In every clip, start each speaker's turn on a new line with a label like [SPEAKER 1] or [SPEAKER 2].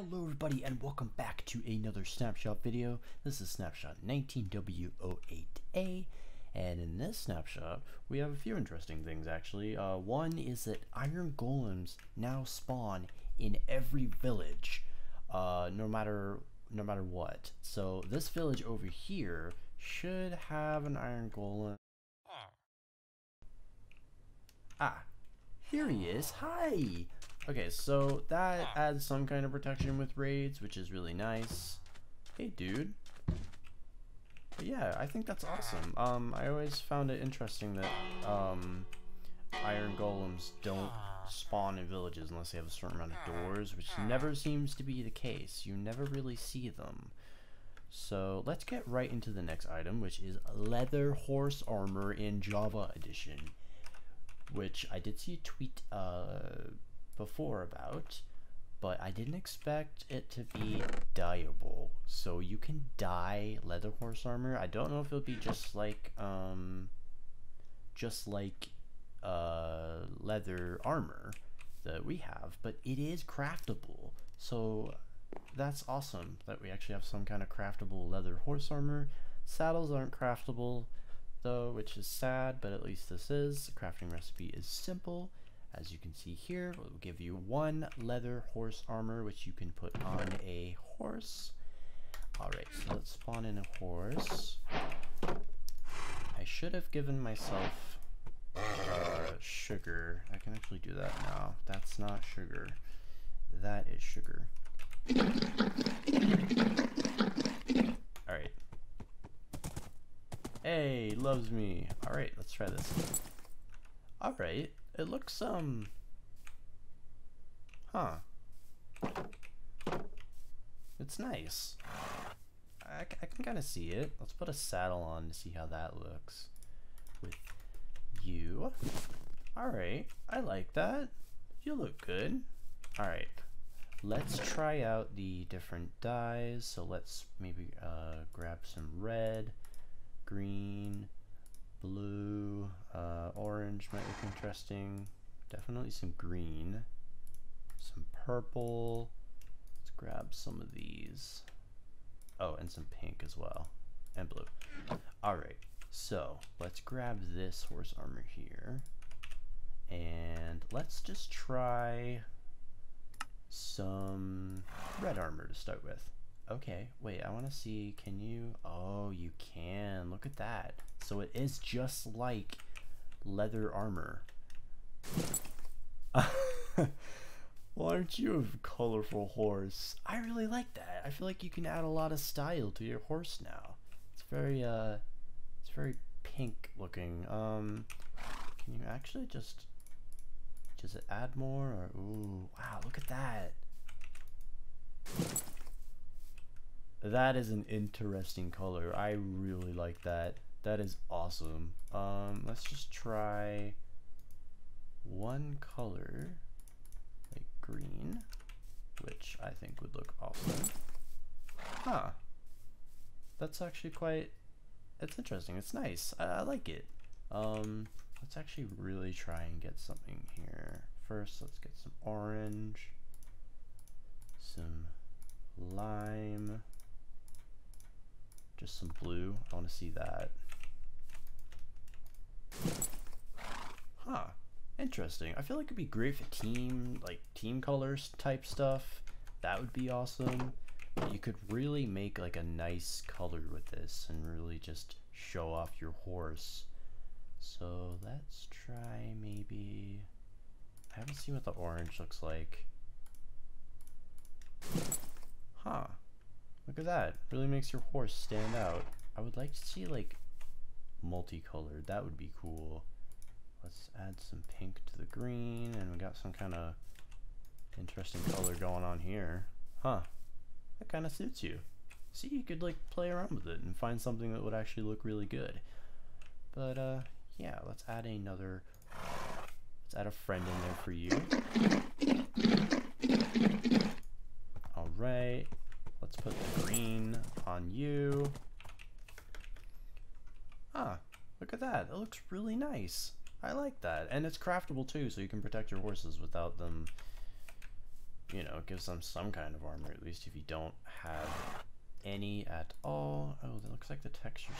[SPEAKER 1] Hello everybody and welcome back to another snapshot video. This is snapshot 19W08A and in this snapshot we have a few interesting things actually. Uh, one is that iron golems now spawn in every village uh, no matter no matter what. So this village over here should have an iron golem. Ah, here he is. Hi! Okay, so that adds some kind of protection with raids, which is really nice. Hey, dude. But yeah, I think that's awesome. Um, I always found it interesting that, um, iron golems don't spawn in villages unless they have a certain amount of doors, which never seems to be the case. You never really see them. So let's get right into the next item, which is leather horse armor in Java edition, which I did see a tweet, uh, before about, but I didn't expect it to be dyeable. So you can dye leather horse armor. I don't know if it'll be just like um just like uh leather armor that we have, but it is craftable. So that's awesome that we actually have some kind of craftable leather horse armor. Saddles aren't craftable though, which is sad, but at least this is. The crafting recipe is simple as you can see here, it will give you one leather horse armor, which you can put on a horse. Alright, so let's spawn in a horse. I should have given myself uh, sugar. I can actually do that now. That's not sugar. That is sugar. Alright. Hey, loves me. Alright, let's try this. Alright. It looks, um... Huh. It's nice. I, I can kind of see it. Let's put a saddle on to see how that looks with you. Alright, I like that. You look good. Alright, let's try out the different dyes. So let's maybe uh, grab some red, green, blue, uh, orange might look interesting. Definitely some green, some purple. Let's grab some of these. Oh, and some pink as well, and blue. All right, so let's grab this horse armor here, and let's just try some red armor to start with. Okay, wait, I want to see, can you, oh, you can, look at that. So it is just like leather armor. well, aren't you a colorful horse? I really like that. I feel like you can add a lot of style to your horse now. It's very, uh, it's very pink looking. Um, can you actually just, just add more or, ooh, wow, look at that. That is an interesting color. I really like that. That is awesome. Um, let's just try one color, like green, which I think would look awesome. Huh. That's actually quite, it's interesting. It's nice. I, I like it. Um, let's actually really try and get something here. First, let's get some orange, some lime, just some blue. I want to see that. Huh. Interesting. I feel like it'd be great for team, like team colors type stuff. That would be awesome. You could really make like a nice color with this and really just show off your horse. So let's try maybe, I haven't seen what the orange looks like. Huh. Look at that. Really makes your horse stand out. I would like to see like multicolored. That would be cool. Let's add some pink to the green and we got some kind of interesting color going on here. Huh. That kind of suits you. See, you could like play around with it and find something that would actually look really good. But uh, yeah, let's add another, let's add a friend in there for you. All right, Let's put the green on you. Ah, look at that. It looks really nice. I like that. And it's craftable too, so you can protect your horses without them you know, gives them some kind of armor, at least if you don't have any at all. Oh, it looks like the textures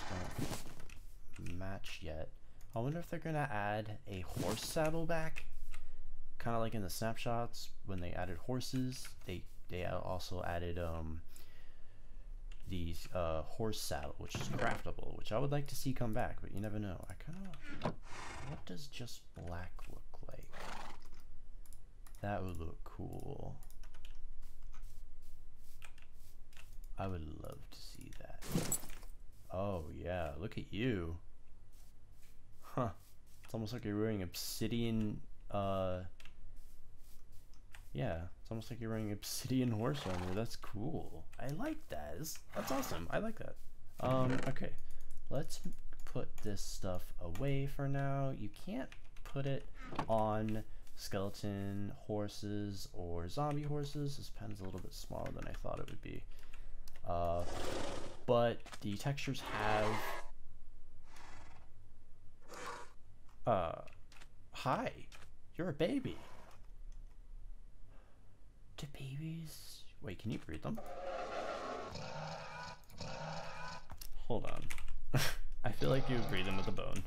[SPEAKER 1] don't match yet. I wonder if they're gonna add a horse saddle back, kind of like in the snapshots when they added horses. They they also added um the uh, horse saddle, which is craftable, which I would like to see come back, but you never know. I kind of what does just black look like? That would look cool. I would love to see that. Oh yeah, look at you. Huh. It's almost like you're wearing obsidian, uh... Yeah, it's almost like you're wearing obsidian horse armor. That's cool. I like that. That's awesome. I like that. Um, okay. Let's put this stuff away for now. You can't put it on skeleton horses or zombie horses. This pen's a little bit smaller than I thought it would be. Uh, but the textures have uh hi you're a baby do babies wait can you breed them hold on I feel like you breed them with a bone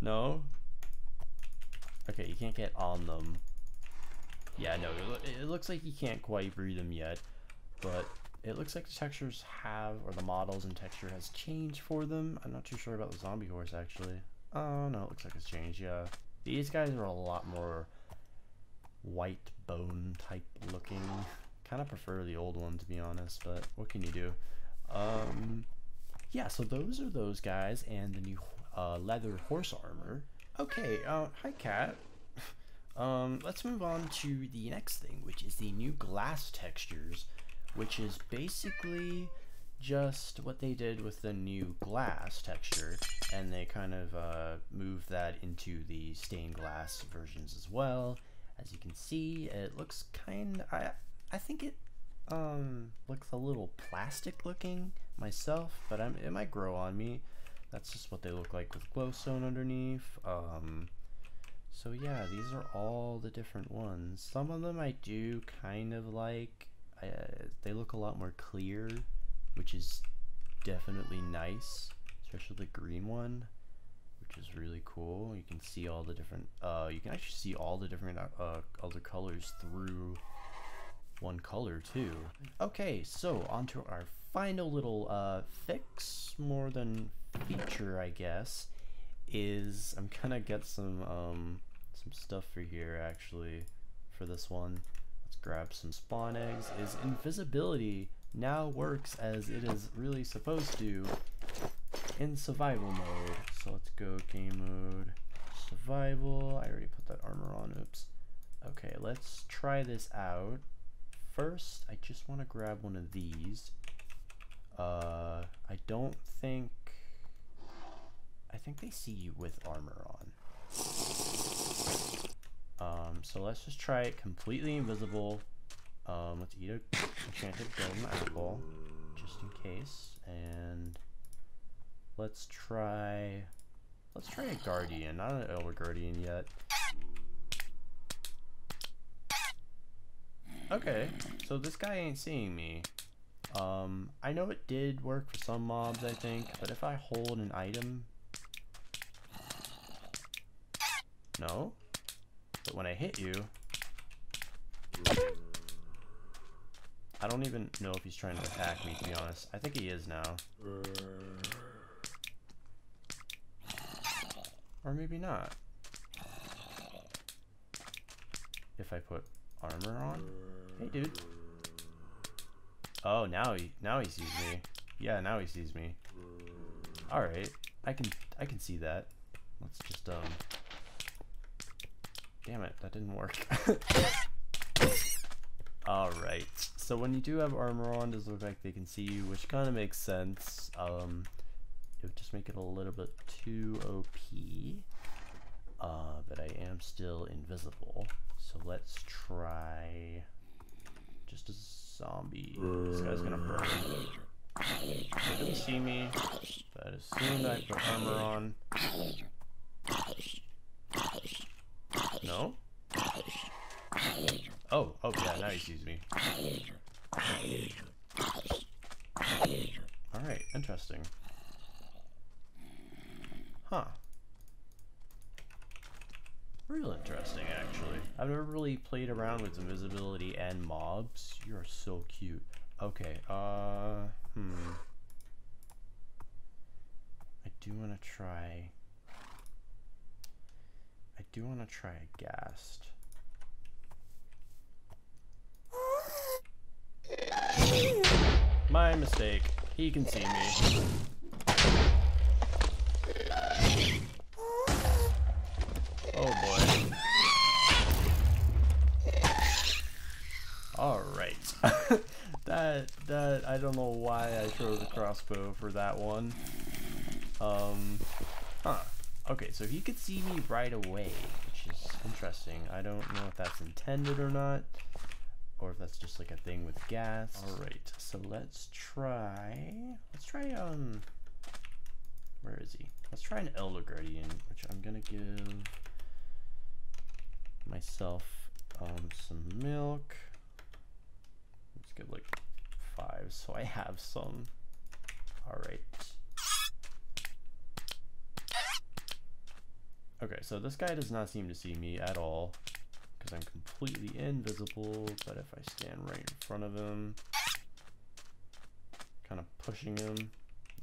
[SPEAKER 1] no okay you can't get on them yeah no it, it looks like you can't quite breed them yet but it looks like the textures have, or the models and texture has changed for them. I'm not too sure about the zombie horse actually. Oh no, it looks like it's changed, yeah. These guys are a lot more white bone type looking. Kind of prefer the old one to be honest, but what can you do? Um, yeah, so those are those guys and the new uh, leather horse armor. Okay, uh, hi cat. um, let's move on to the next thing, which is the new glass textures which is basically just what they did with the new glass texture and they kind of uh, moved that into the stained glass versions as well as you can see it looks kind I I think it um, looks a little plastic looking myself but I'm, it might grow on me. That's just what they look like with glowstone underneath um, so yeah these are all the different ones. Some of them I do kind of like. Uh, they look a lot more clear, which is definitely nice, especially the green one, which is really cool. You can see all the different, uh, you can actually see all the different uh, other colors through one color too. Okay, so onto our final little uh, fix, more than feature, I guess, is I'm gonna get some um, some stuff for here actually for this one Let's grab some spawn eggs, is invisibility now works as it is really supposed to in survival mode. Go game mode, survival. I already put that armor on, oops. Okay, let's try this out. First, I just want to grab one of these. Uh, I don't think, I think they see you with armor on. Um, so let's just try it completely invisible. Um, let's eat a enchanted golden apple, just in case. And let's try, let's try a guardian, not an elder guardian yet. Okay, so this guy ain't seeing me. Um, I know it did work for some mobs, I think, but if I hold an item... No? But when I hit you... I don't even know if he's trying to attack me, to be honest. I think he is now. Or maybe not. If I put armor on? Hey, dude. Oh, now he now he sees me. Yeah, now he sees me. All right, I can I can see that. Let's just um Damn it, that didn't work. Alright, so when you do have armor on, does look like they can see you, which kind of makes sense. Um, it would just make it a little bit too OP. Uh, but I am still invisible. So let's try just a zombie. This guy's gonna burn. They didn't see me, but as soon as I put armor on, no? Oh, oh yeah, now he sees me. Alright, interesting. Huh. Real interesting, actually. I've never really played around with invisibility and mobs. You are so cute. Okay, uh, hmm. I do want to try... I do want to try a ghast. My mistake. He can see me. Oh boy. Alright. that, that, I don't know why I chose the crossbow for that one. Um, huh. Okay, so he could see me right away, which is interesting. I don't know if that's intended or not or if that's just like a thing with ghast. All right, so let's try, let's try, um, where is he? Let's try an Elder Guardian, which I'm gonna give myself um, some milk. Let's give like five, so I have some. All right. Okay, so this guy does not seem to see me at all because I'm completely invisible, but if I stand right in front of him, kind of pushing him,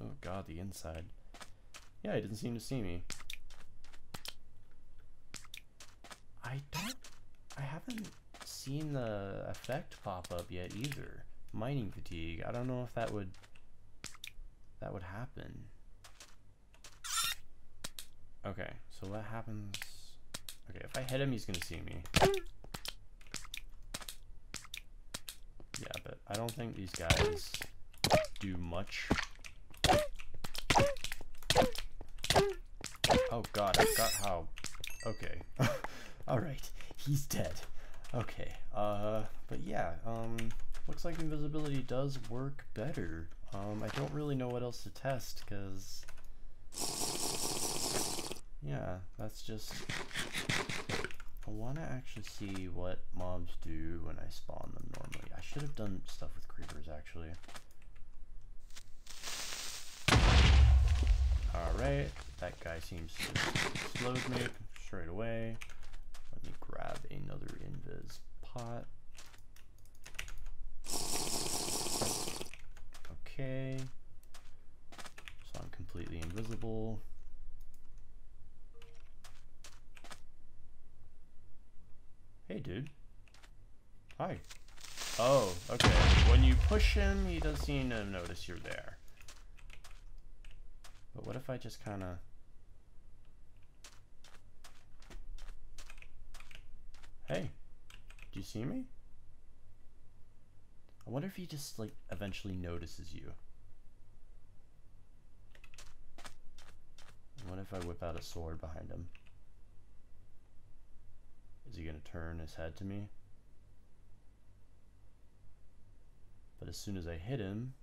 [SPEAKER 1] oh god, the inside. Yeah, he doesn't seem to see me. I don't, I haven't seen the effect pop up yet either. Mining fatigue, I don't know if that would, that would happen. Okay, so what happens Okay, if I hit him, he's gonna see me. Yeah, but I don't think these guys do much. Oh god, I forgot how... Okay. Alright, he's dead. Okay, uh, but yeah, um, looks like invisibility does work better. Um, I don't really know what else to test, because... Yeah, that's just I want to actually see what mobs do when I spawn them normally. I should have done stuff with creepers, actually. Alright, that guy seems to slowed me straight away. Let me grab another invis pot. Okay. So I'm completely invisible. Hey, dude. Hi. Oh, okay. When you push him, he doesn't seem to notice you're there. But what if I just kind of... Hey, do you see me? I wonder if he just, like, eventually notices you. What if I whip out a sword behind him? Is he to turn his head to me? But as soon as I hit him...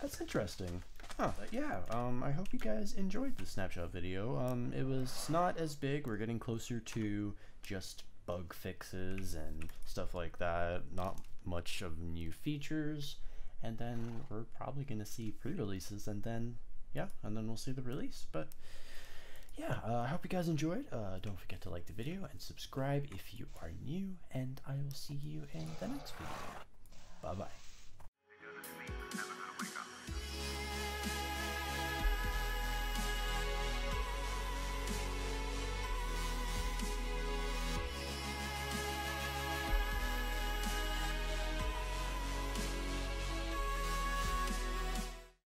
[SPEAKER 1] That's interesting. Huh. But yeah, um, I hope you guys enjoyed the snapshot video. Um, it was not as big. We're getting closer to just bug fixes and stuff like that. Not much of new features. And then we're probably going to see pre-releases and then, yeah, and then we'll see the release. But yeah, uh, I hope you guys enjoyed. Uh, don't forget to like the video and subscribe if you are new, and I will see you in the next video. Bye bye.